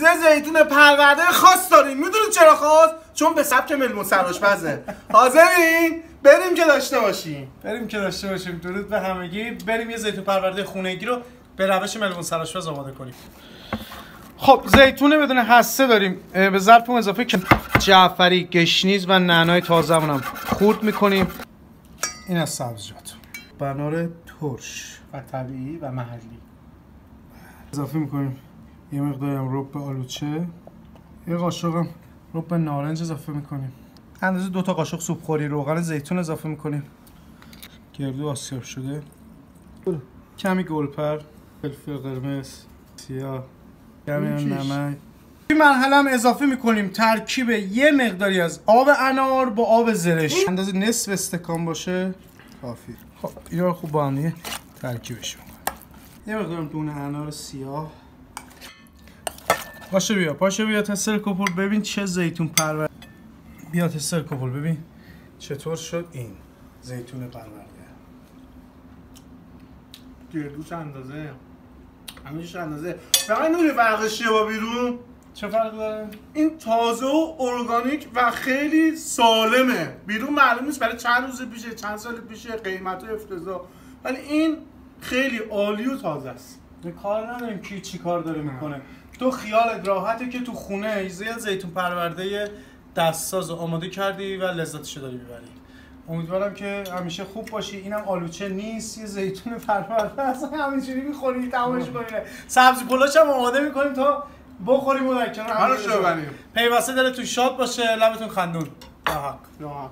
موزه زیتون پرورده خاص داریم. می‌دونید چرا خاص؟ چون به سبک ملمون سراشپزه حاضرین؟ بریم که داشته باشیم. بریم که داشته باشیم. درود به همگی. بریم یه زیتون پرورده خونگی رو به روش ملمون سراشپز آماده کنیم. خب زیتون بدون حسه داریم. به ظرف اضافه که جعفری گشنیز و نعنای تازه هم خورد می‌کنیم. این از سبزیجات بنار ترش و طبیعی و محلی. اضافه می‌کنیم. یه مقداری هم رب آلوچه. یه قاشق هم رب نارنج اضافه می‌کنیم. اندازه دو تا قاشق سوپ خوری روغن زیتون اضافه می‌کنیم. گردو آسیاب شده. کمی گلپر فلفل قرمز سیاه. کمی نمک. این مرحله هم اضافه می‌کنیم ترکیب یه مقداری از آب انار با آب زرش اندازه نصف استکان باشه. کافی. خب اینا خوب با هم دیگه ترکیبش می‌کنیم. یه مقدارم دونه انار سیاه. پاشو بیا پاشو بیا تستر کپل ببین چه زیتون پرور بیا تستر کپل ببین چطور شد این زیتون پرورده. گردوش اندازه؟ همیشه اندازه. فقط نوری فرقش چیه با بیرون؟ چه فرق داره؟ این تازه و ارگانیک و خیلی سالمه. بیرون معلوم نیست برای چند روز پیشه چند سال پیشه قیمت و افتضاح. ولی این خیلی عالی و تازه است. کار نداریم کی چی کار داره می‌کنه. تو خیالت راحته که تو خونه زیاد زیتون پرورده دستساز آماده کردی و لذتش داری می‌بری. امیدوارم که همیشه خوب باشی. اینم آلوچه نیست یه زیتون پرورده اصلا همینجوری می‌خوری تمامش کنی. سبزی پلوش هم آماده می‌کنیم تا بخوریم و در کنار پیوسته داره تو شاد باشه. لبتون خندون. یا